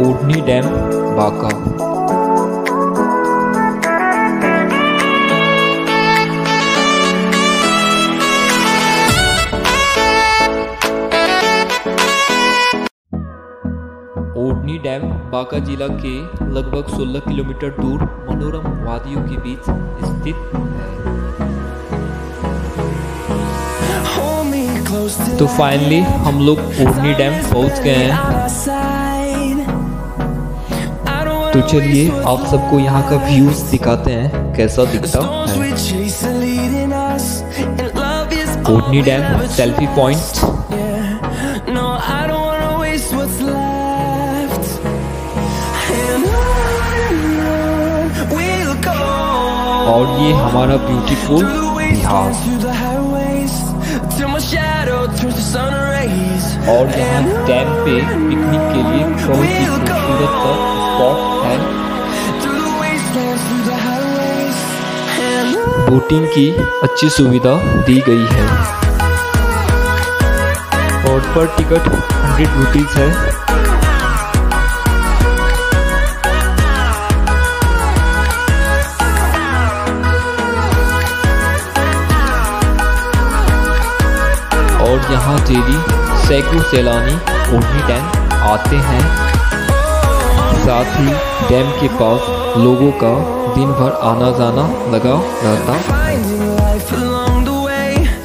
ओढ़नी डैम बांका। ओढ़नी डैम बांका जिला के लगभग 16 किलोमीटर दूर मनोरम वादियों के बीच स्थित है। तो फाइनली हम लोग ओढ़नी डैम पहुँच गए हैं। तो चलिए आप सबको यहाँ का व्यूज़ दिखाते हैं कैसा दिखता है? ओढ़नी डैम सेल्फी पॉइंट और ये हमारा ब्यूटीफुल बिहार। और यहाँ डैम पे पिकनिक के लिए बहुत ही खूबसूरत स्पॉट है बोटिंग की अच्छी सुविधा दी गई है। और पर टिकट हंड्रेड रुपीज़ है। और यहाँ डेली सैकड़ों सैलानी ओढ़नी डैम आते हैं। साथ ही डैम के पास लोगों का दिन भर आना जाना लगा रहता।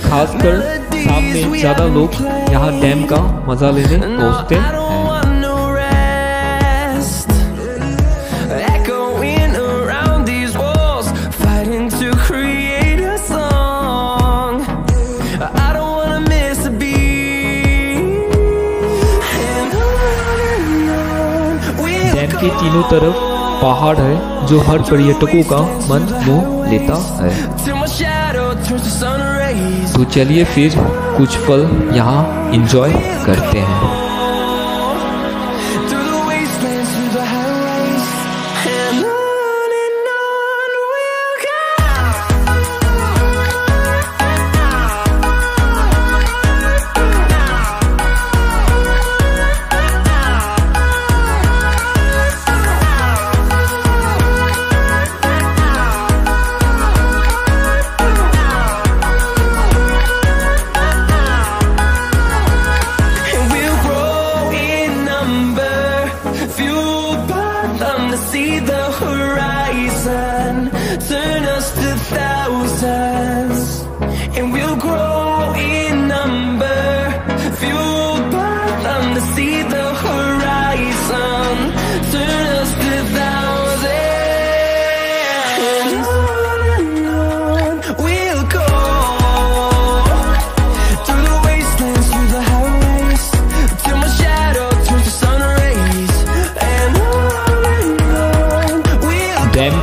खासकर शाम में ज़्यादा लोग यहाँ डैम का मज़ा लेने पहुँचते। के तीनों तरफ़ पहाड़ है, जो हर पर्यटकों का मन, मोह लेता है। तो चलिए फिर कुछ पल यहाँ इंजॉय करते हैं।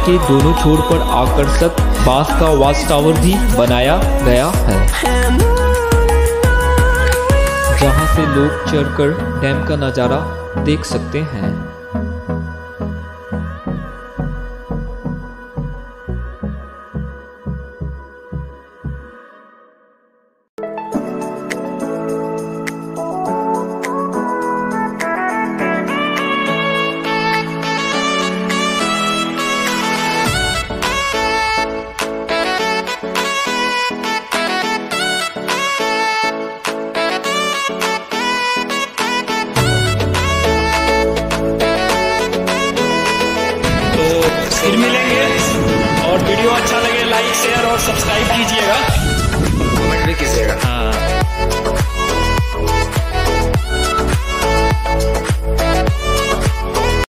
के दोनों छोर पर आकर्षक बाँस का वॉच टावर भी बनाया गया है। जहाँ से लोग चढ़कर डैम का नज़ारा देख सकते हैं। वीडियो अच्छा लगे लाइक शेयर और सब्सक्राइब कीजिएगा।